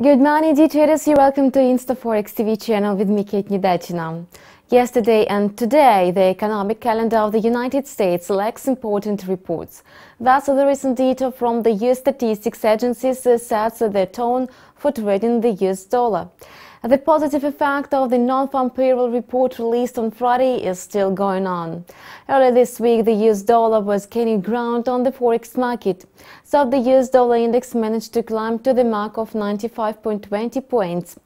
Good morning, traders. You're welcome to InstaForex TV channel with me, Kate Nidachina. Yesterday and today, the economic calendar of the United States lacks important reports. Thus, the recent data from the U.S. statistics agencies uh, sets the tone for trading the U.S. dollar. The positive effect of the non-farm payroll report released on Friday is still going on. Earlier this week, the US dollar was gaining ground on the forex market. So the US dollar index managed to climb to the mark of 95.20 points.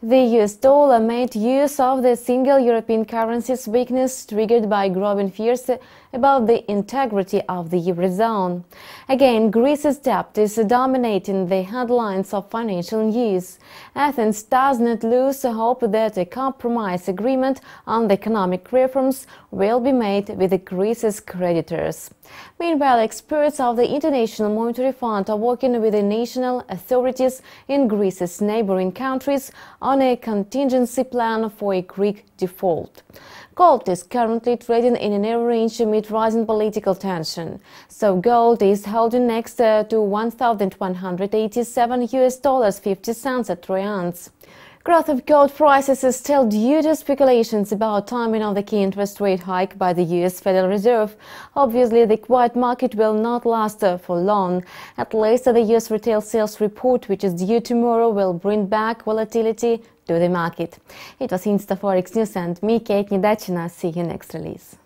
The US dollar made use of the single European currency's weakness triggered by growing fears about the integrity of the Eurozone. Again, Greece's debt is dominating the headlines of financial news. Athens does not lose hope that a compromise agreement on the economic reforms will be made with Greece's creditors. Meanwhile, experts of the International Monetary Fund are working with the national authorities in Greece's neighboring countries on a contingency plan for a Greek default. Gold is currently trading in a narrow range amid rising political tension. So gold is holding next uh, to 1,187 US dollars 50 cents at 3 ounce. Growth of gold prices is still due to speculations about timing of the key interest rate hike by the U.S. Federal Reserve. Obviously, the quiet market will not last uh, for long. At least uh, the U.S. retail sales report, which is due tomorrow, will bring back volatility to the market. It was InstaForex News and me, Kate Nidachina. See you next release.